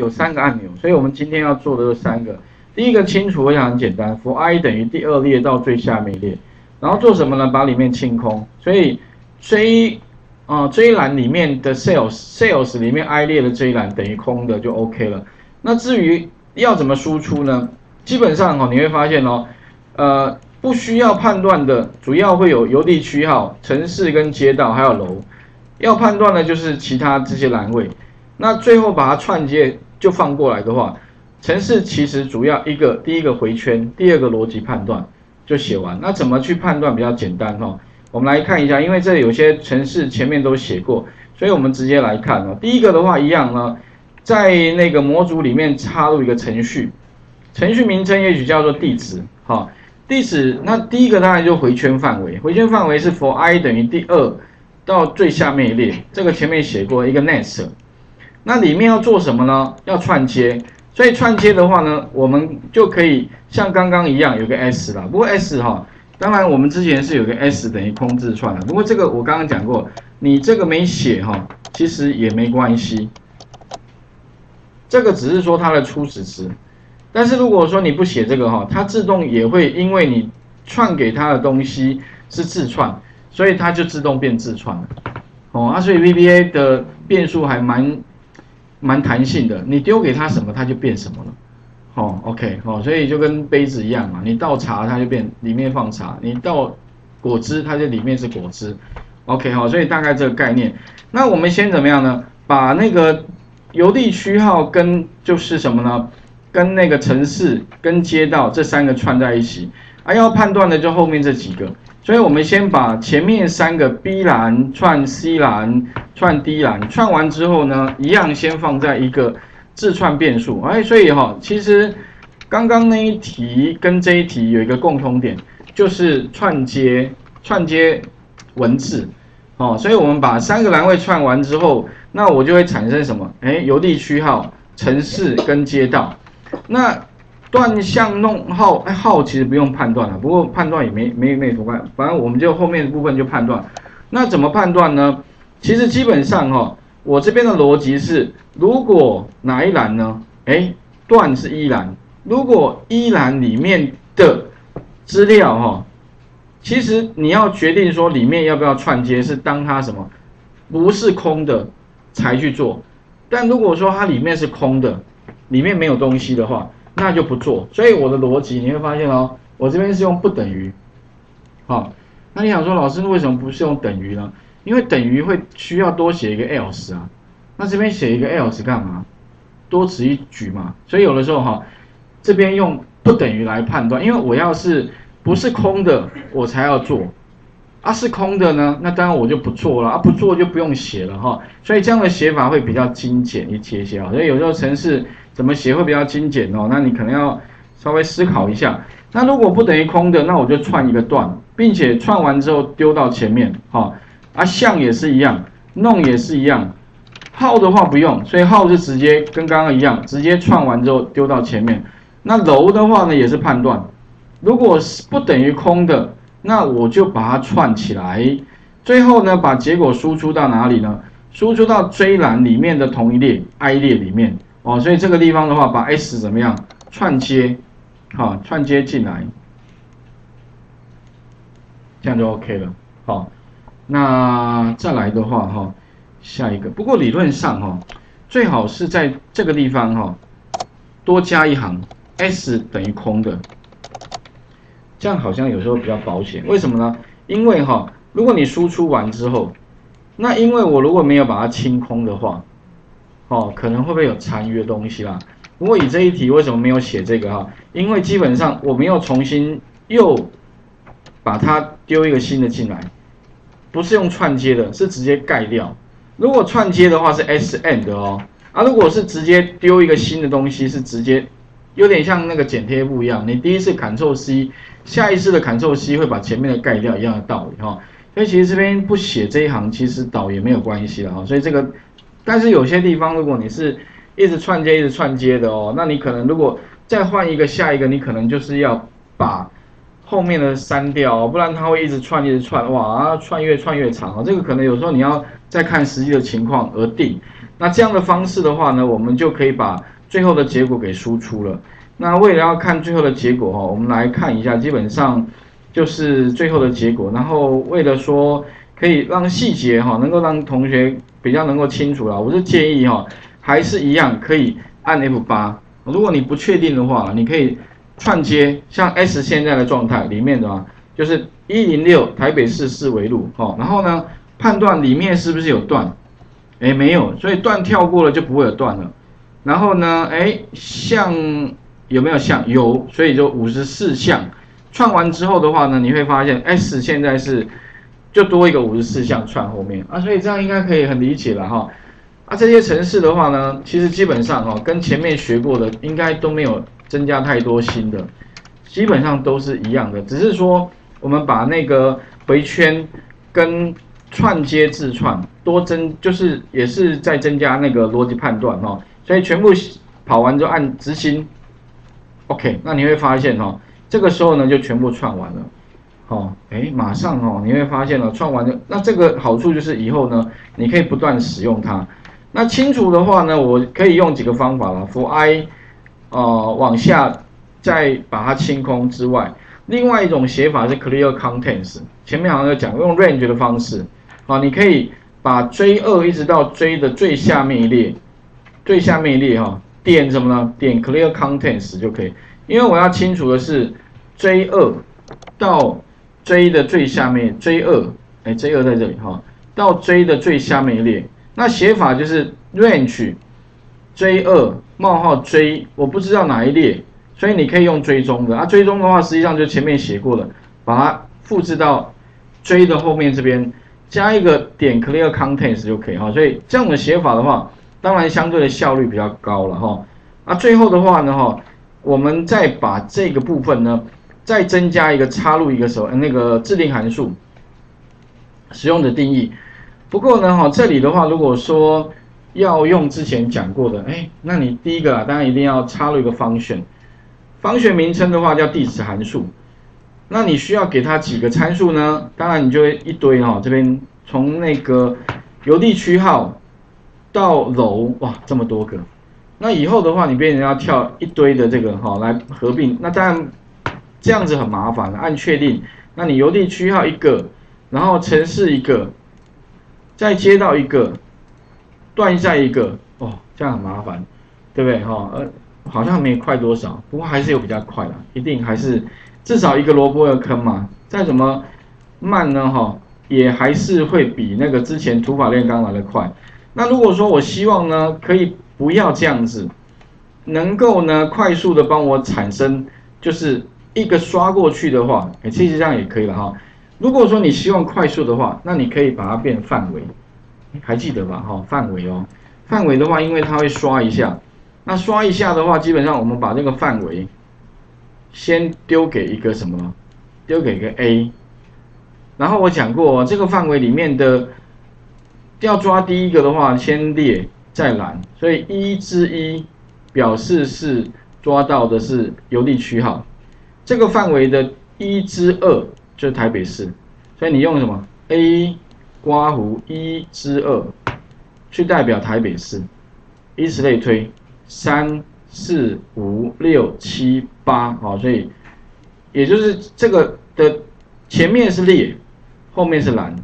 有三个按钮，所以我们今天要做的是三个。第一个清除非常很简单，for i 等于第二列到最下面一列，然后做什么呢？把里面清空。所以追啊追栏里面的 sales sales 里面 i 列的这一栏等于空的就 OK 了。那至于要怎么输出呢？基本上哈你会发现哦，呃不需要判断的，主要会有邮递区号、城市跟街道还有楼。要判断的就是其他这些栏位。那最后把它串接就放过来的话，程式其实主要一个第一个回圈，第二个逻辑判断就写完。那怎么去判断比较简单哈？我们来看一下，因为这有些程式前面都写过，所以我们直接来看哦。第一个的话一样呢，在那个模组里面插入一个程序，程序名称也许叫做地址哈。地址那第一个当然就回圈范围，回圈范围是 for i 等于第二到最下面一列，这个前面写过一个 next。那里面要做什么呢？要串接，所以串接的话呢，我们就可以像刚刚一样有个 s 啦。不过 s 哈，当然我们之前是有个 s 等于空字串的。不过这个我刚刚讲过，你这个没写哈，其实也没关系。这个只是说它的初始值，但是如果说你不写这个哈，它自动也会因为你串给它的东西是字串，所以它就自动变字串了。哦，啊，所以 VBA 的变数还蛮。蛮弹性的，你丢给他什么，他就变什么了。好，OK，好，所以就跟杯子一样嘛，你倒茶，它就变里面放茶；你倒果汁，它就里面是果汁。OK，好，所以大概这个概念。那我们先怎么样呢？把那个邮递区号跟就是什么呢？跟那个城市、跟街道这三个串在一起。啊，要判断的就后面这几个。所以我们先把前面三个 B 栏串 C 栏串 D 栏串完之后呢，一样先放在一个字串变数。哎，所以哈，其实刚刚那一题跟这一题有一个共同点，就是串接串接文字。哦，所以我们把三个栏位串完之后，那我就会产生什么？哎，邮递区号、城市跟街道。那断向弄号，哎，号其实不用判断了，不过判断也没没没图案，反正我们就后面的部分就判断。那怎么判断呢？其实基本上哈，我这边的逻辑是，如果哪一栏呢？哎，断是一栏，如果一栏里面的资料哈，其实你要决定说里面要不要串接，是当它什么不是空的才去做。但如果说它里面是空的，里面没有东西的话。那就不做，所以我的逻辑你会发现哦，我这边是用不等于，好，那你想说老师为什么不是用等于呢？因为等于会需要多写一个 else 啊，那这边写一个 else 干嘛？多此一举嘛。所以有的时候哈，这边用不等于来判断，因为我要是不是空的，我才要做，啊是空的呢，那当然我就不做了，啊不做就不用写了哈。所以这样的写法会比较精简一些些啊，所以有时候程式。怎么写会比较精简哦？那你可能要稍微思考一下。那如果不等于空的，那我就串一个段，并且串完之后丢到前面，哈。啊，像也是一样，弄也是一样。号的话不用，所以号是直接跟刚刚一样，直接串完之后丢到前面。那楼的话呢，也是判断，如果是不等于空的，那我就把它串起来。最后呢，把结果输出到哪里呢？输出到追栏里面的同一列 i 列里面。哦，所以这个地方的话，把 s 怎么样串接，好串接进来，这样就 OK 了。好，那再来的话哈，下一个。不过理论上哈，最好是在这个地方哈，多加一行 s 等于空的，这样好像有时候比较保险。为什么呢？因为哈，如果你输出完之后，那因为我如果没有把它清空的话。哦，可能会不会有残余的东西啦？不过以这一题为什么没有写这个哈？因为基本上我没有重新又把它丢一个新的进来，不是用串接的，是直接盖掉。如果串接的话是 s end 哦，啊，如果是直接丢一个新的东西，是直接有点像那个剪贴布一样，你第一次 Ctrl C，下一次的 Ctrl C 会把前面的盖掉一样的道理哈。所以其实这边不写这一行，其实导也没有关系了哈。所以这个。但是有些地方，如果你是一直串接、一直串接的哦，那你可能如果再换一个下一个，你可能就是要把后面的删掉，不然它会一直串、一直串，哇，串越串越长啊！这个可能有时候你要再看实际的情况而定。那这样的方式的话呢，我们就可以把最后的结果给输出了。那为了要看最后的结果哈，我们来看一下，基本上就是最后的结果。然后为了说可以让细节哈能够让同学比较能够清楚了，我是建议哈还是一样可以按 F 八。如果你不确定的话，你可以串接，像 S 现在的状态里面的啊，就是一零六台北市四维路哈，然后呢判断里面是不是有断，哎没有，所以段跳过了就不会有断了。然后呢，哎像有没有像有，所以就五十四项串完之后的话呢，你会发现 S 现在是就多一个五十四项串后面。啊，所以这样应该可以很理解了哈。啊，这些城市的话呢，其实基本上哦，跟前面学过的应该都没有增加太多新的，基本上都是一样的，只是说我们把那个回圈跟串接字串多增，就是也是在增加那个逻辑判断哈，所以全部跑完之后按执行，OK，那你会发现哈，这个时候呢就全部串完了，哦，哎，马上哦你会发现了串完的，那这个好处就是以后呢你可以不断使用它。那清除的话呢，我可以用几个方法了。for i，呃，往下再把它清空之外，另外一种写法是 clear contents。前面好像有讲用 range 的方式，啊，你可以把 J 二一直到 J 的最下面一列，最下面一列哈，点什么呢？点 clear contents 就可以。因为我要清除的是 J 二到 J 的最下面，J 二，哎，J 二在这里哈，到 J 的最下面一列。那写法就是 range J 二冒号 J，我不知道哪一列，所以你可以用追踪的啊。追踪的话，实际上就前面写过了，把它复制到 J 的后面这边，加一个点 clear contents 就可以哈。所以这样的写法的话，当然相对的效率比较高了哈。啊，最后的话呢哈，我们再把这个部分呢，再增加一个插入一个手那个制定函数使用的定义。不过呢，哈，这里的话，如果说要用之前讲过的，哎，那你第一个啊，当然一定要插入一个方选，方选名称的话叫地址函数，那你需要给它几个参数呢？当然你就会一堆哈，这边从那个邮递区号到楼，哇，这么多个，那以后的话，你变成要跳一堆的这个哈来合并，那当然这样子很麻烦按确定，那你邮递区号一个，然后城市一个。再接到一个，断下一个，哦，这样很麻烦，对不对？哈，呃，好像没快多少，不过还是有比较快的，一定还是至少一个萝卜一个坑嘛。再怎么慢呢？哈，也还是会比那个之前土法炼钢来的快。那如果说我希望呢，可以不要这样子，能够呢快速的帮我产生就是一个刷过去的话，哎，其实这样也可以了哈。如果说你希望快速的话，那你可以把它变范围，还记得吧？哈，范围哦，范围的话，因为它会刷一下，那刷一下的话，基本上我们把这个范围先丢给一个什么？丢给一个 A，然后我讲过，这个范围里面的要抓第一个的话，先列再栏，所以一之一表示是抓到的是邮递区号，这个范围的一之二。就是台北市，所以你用什么 A 刮弧一之二去代表台北市，以此类推，三四五六七八，好，所以也就是这个的前面是列，后面是蓝，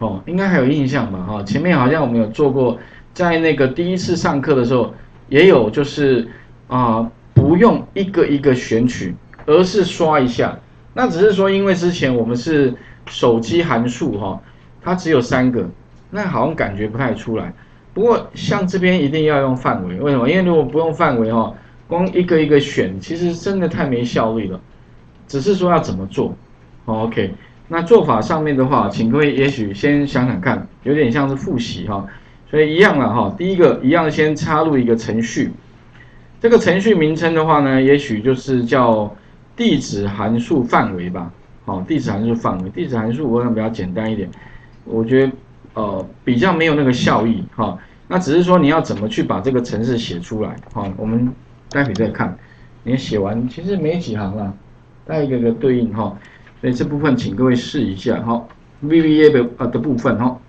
哦，应该还有印象吧？哈，前面好像我们有做过，在那个第一次上课的时候，也有就是啊，不用一个一个选取，而是刷一下。那只是说，因为之前我们是手机函数哈，它只有三个，那好像感觉不太出来。不过像这边一定要用范围，为什么？因为如果不用范围哈，光一个一个选，其实真的太没效率了。只是说要怎么做，OK？那做法上面的话，请各位也许先想想看，有点像是复习哈。所以一样了哈，第一个一样先插入一个程序，这个程序名称的话呢，也许就是叫。地址函数范围吧，好，地址函数范围，地址函数我想比较简单一点，我觉得呃比较没有那个效益。哈，那只是说你要怎么去把这个程式写出来，好，我们待会再看，你写完其实没几行了，带一个个对应。哈，所以这部分请各位试一下。哈，VBA 的呃的部分。哈。